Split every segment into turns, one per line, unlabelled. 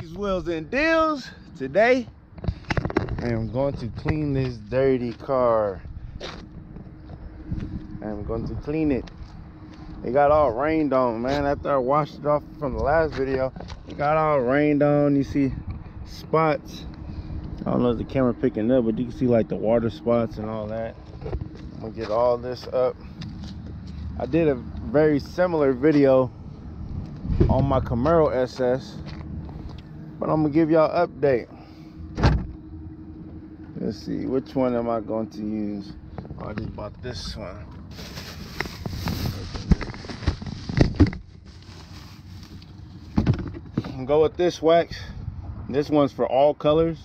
These wheels and deals. Today, I am going to clean this dirty car. I'm going to clean it. It got all rained on, man. After I washed it off from the last video, it got all rained on. You see spots. I don't know if the camera picking up, but you can see like the water spots and all that. I'm gonna get all this up. I did a very similar video on my Camaro SS, but I'm gonna give y'all update. Let's see, which one am I going to use? Oh, I just bought this one. Go with this wax. This one's for all colors.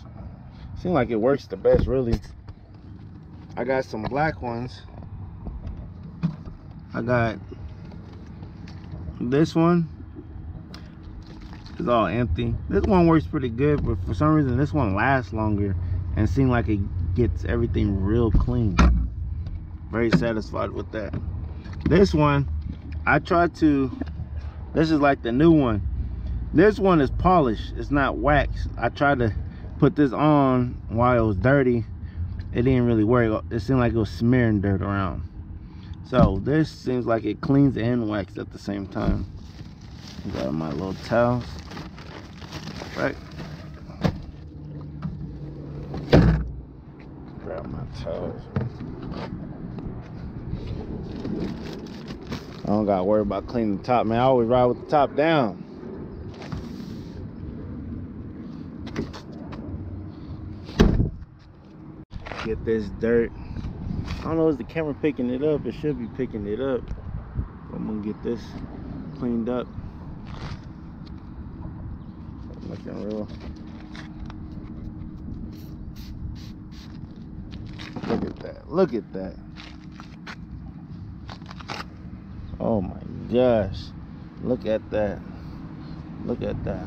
Seems like it works the best, really. I got some black ones. I got this one. It's all empty. This one works pretty good, but for some reason this one lasts longer and seems like it gets everything real clean. Very satisfied with that. This one, I tried to, this is like the new one. This one is polished, it's not wax. I tried to put this on while it was dirty. It didn't really work. It seemed like it was smearing dirt around. So this seems like it cleans and wax at the same time. Got my little towels. Right. Grab my towels. I don't gotta worry about cleaning the top, man. I always ride with the top down. Get this dirt. I don't know, is the camera picking it up? It should be picking it up. I'm gonna get this cleaned up. Looking real. Look at that. Look at that. Oh my gosh. Look at that. Look at that.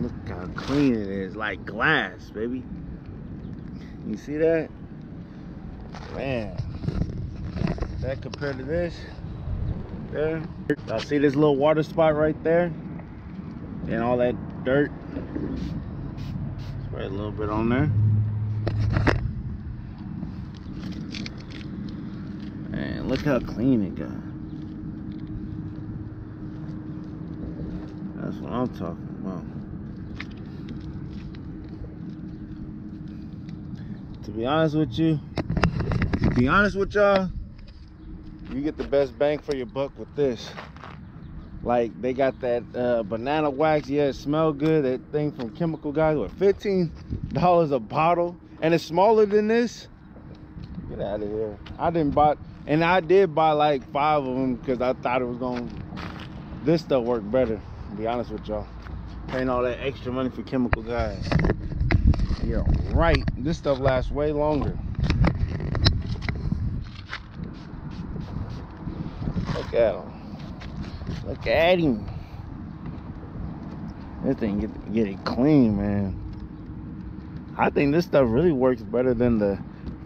Look how clean it is. Like glass, baby. You see that? Man. That compared to this. There. I see this little water spot right there. And all that dirt. Spray a little bit on there. And look how clean it got. That's what I'm talking about. To be honest with you, to be honest with y'all, you get the best bang for your buck with this. Like they got that uh, banana wax, yeah, it smell good. That thing from Chemical Guys with $15 a bottle, and it's smaller than this. Get out of here. I didn't buy, and I did buy like five of them because I thought it was gonna, this stuff worked better, be honest with y'all. Paying all that extra money for Chemical Guys. Yeah, right. This stuff lasts way longer. Look at him. Look at him. This thing get get it clean, man. I think this stuff really works better than the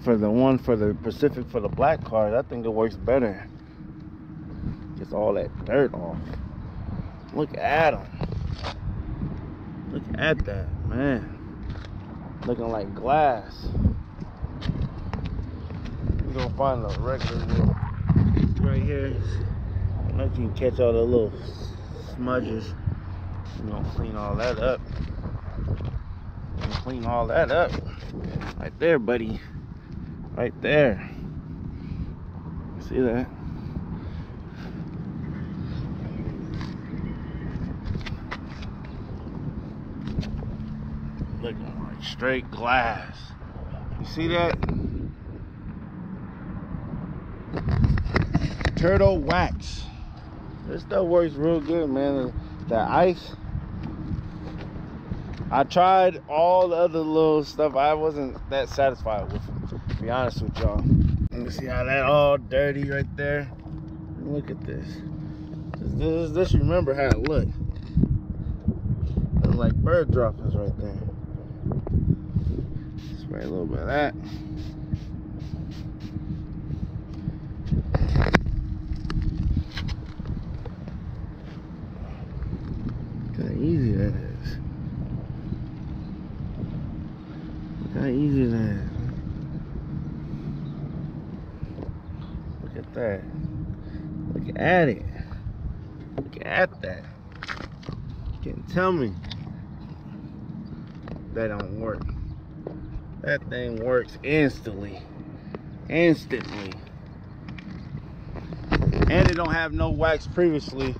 for the one for the Pacific for the black cars. I think it works better. Gets all that dirt off. Look at him. Look at that, man. Looking like glass. We're gonna find a regular right here. Know if you can catch all the little smudges. We're gonna clean all that up. Clean all that up. Right there, buddy. Right there. See that? Looking like straight glass. You see that? Turtle wax. This stuff works real good, man. That ice. I tried all the other little stuff. I wasn't that satisfied with be honest with y'all. You see how that all dirty right there? Look at this. This, this remember how it looked. Like bird droppings right there. Spray a little bit of that. Easy that is. Look how easy that is. Look at that. Look at it. Look at that. Can tell me that don't work. That thing works instantly. Instantly. And it don't have no wax previously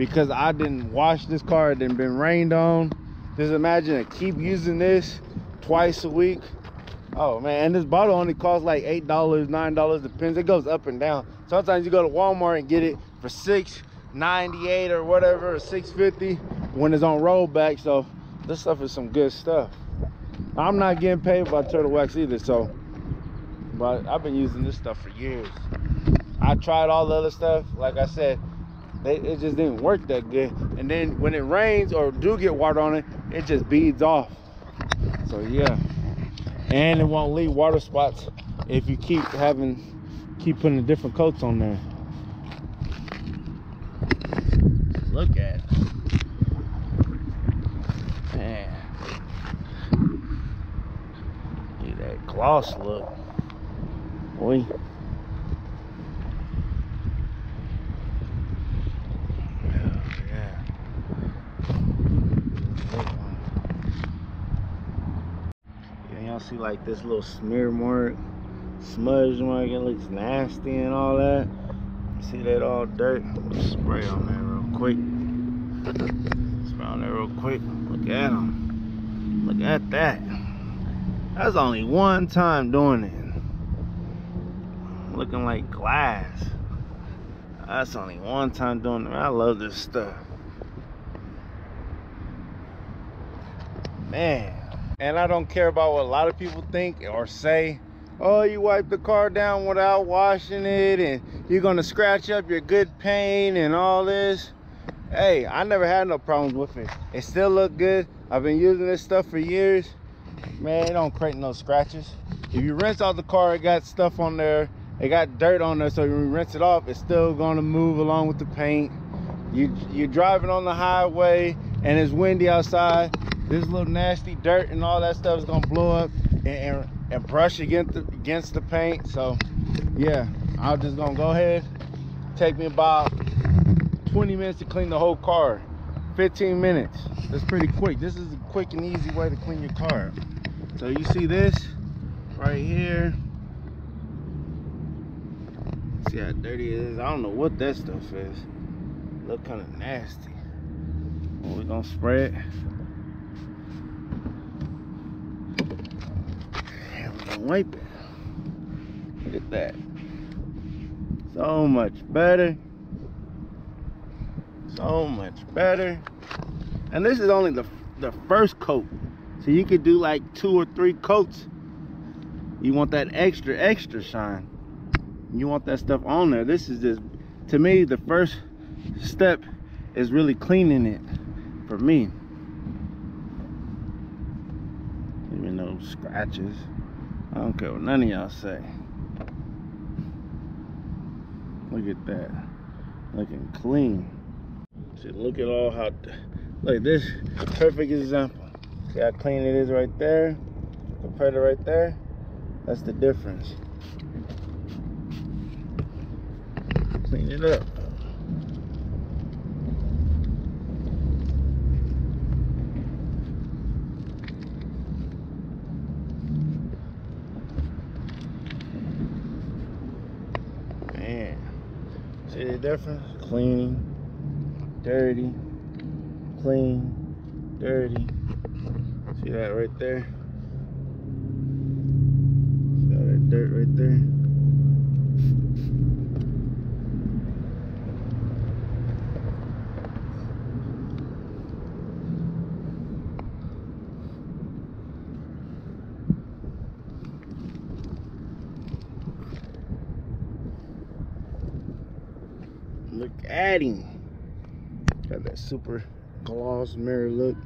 because I didn't wash this car. It didn't been rained on. Just imagine I keep using this twice a week. Oh man, and this bottle only costs like eight dollars, nine dollars, depends. It goes up and down. Sometimes you go to Walmart and get it for six ninety eight or whatever, or 650 when it's on rollback. So this stuff is some good stuff. I'm not getting paid by Turtle Wax either, so but I've been using this stuff for years. I tried all the other stuff, like I said, they, it just didn't work that good. And then when it rains or do get water on it, it just beads off. So yeah. And it won't leave water spots if you keep having, keep putting different coats on there. Look at it. Man. At that gloss look. Boy. See like this little smear mark, smudge mark. It looks nasty and all that. See that all dirt? Spray on that real quick. Spray on there real quick. Look at them. Look at that. That's only one time doing it. Looking like glass. That's only one time doing it. I love this stuff. Man. And I don't care about what a lot of people think or say. Oh, you wipe the car down without washing it and you're gonna scratch up your good paint and all this. Hey, I never had no problems with it. It still look good. I've been using this stuff for years. Man, it don't create no scratches. If you rinse out the car, it got stuff on there. It got dirt on there, so when you rinse it off, it's still gonna move along with the paint. You, you're driving on the highway and it's windy outside this little nasty dirt and all that stuff is gonna blow up and, and, and brush against the, against the paint. So yeah, I'm just gonna go ahead, take me about 20 minutes to clean the whole car. 15 minutes. That's pretty quick. This is a quick and easy way to clean your car. So you see this right here. See how dirty it is? I don't know what that stuff is. Look kind of nasty. We're gonna spray it. Wipe it. Look at that. So much better. So much better. And this is only the, the first coat. So you could do like two or three coats. You want that extra, extra shine. You want that stuff on there. This is just, to me, the first step is really cleaning it for me. Even those scratches. I don't care what none of y'all say. Look at that. Looking clean. See, look at all how, like this, perfect example. See how clean it is right there? Compared to right there? That's the difference. Clean it up. See the difference? Clean, dirty, clean, dirty. See that right there? See that dirt right there? Got that super gloss mirror look.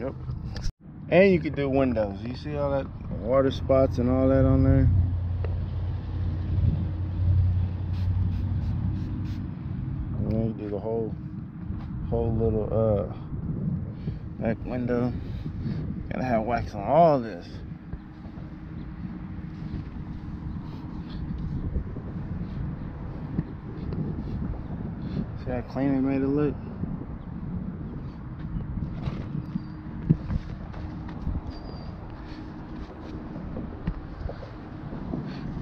Yep. And you can do windows. You see all that water spots and all that on there? And then you do the whole whole little uh back window. Gotta have wax on all this. See how clean it made it look?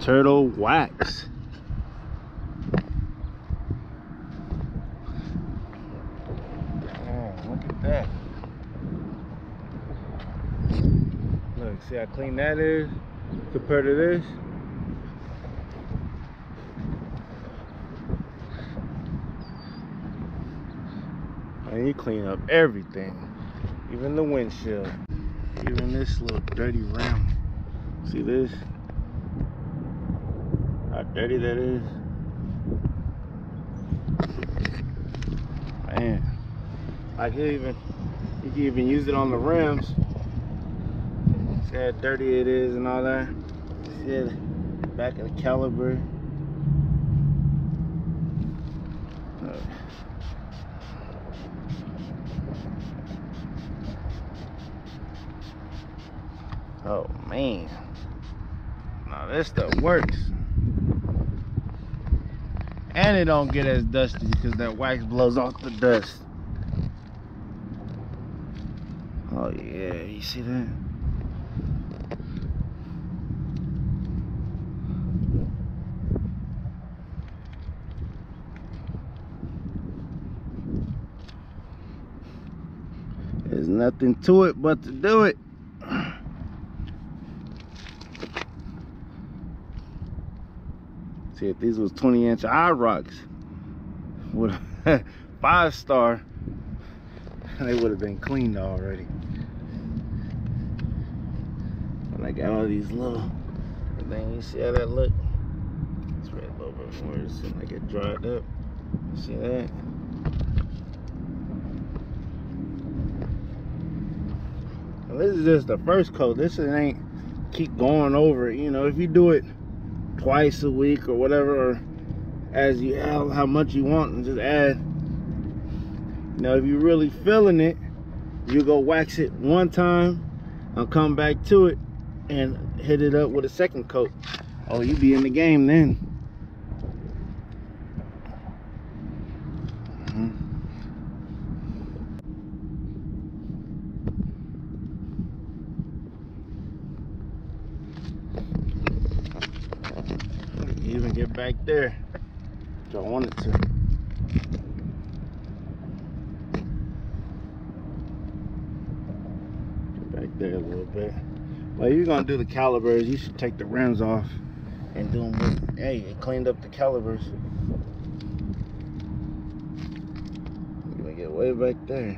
Turtle wax. Man, look at that. Look, see how clean that is compared to this? And you clean up everything, even the windshield, even this little dirty rim. See this? How dirty that is. Man, I can even you can even use it on the rims. See how dirty it is and all that. See it back of the caliper. Oh man. Now this stuff works. And it don't get as dusty because that wax blows off the dust. Oh yeah, you see that? There's nothing to it but to do it. If these was 20 inch IROCs with five star, they would have been cleaned already. And I got all these little things. You see how that look? Spread a little bit more. It seems like it dried up. See that? This is just the first coat. This ain't keep going over it. You know, if you do it twice a week or whatever, or as you how, how much you want, and just add. Know, if you're really feeling it, you go wax it one time and come back to it and hit it up with a second coat. Oh, you be in the game then. Mhm. You even get back there. If I wanted to. Back there a little bit. Well, you're gonna do the calipers. You should take the rims off and do them with. Hey, it cleaned up the calipers. You're gonna get way back there.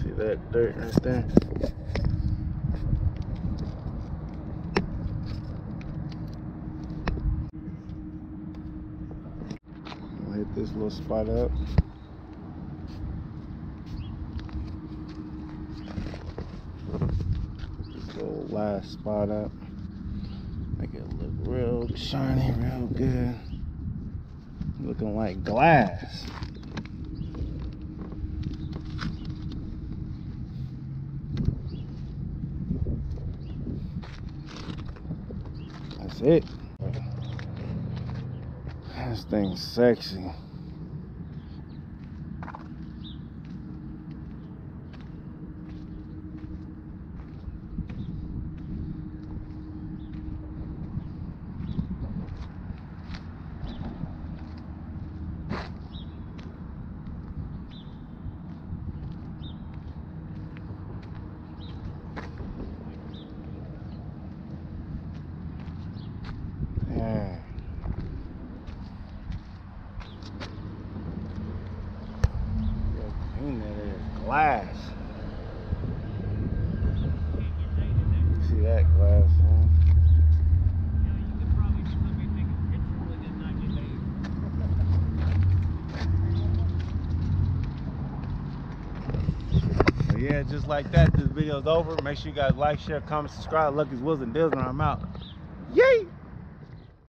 See that dirt right there? I'll hit this little spot up. This little last spot up. Make it look real shiny, real good. Looking like glass. That's it. This thing's sexy. Yeah. Real clean See that glass, huh? Yeah, just like that, this video's over. Make sure you guys like, share, comment, subscribe. Lucky's Wills and and I'm out. Yay!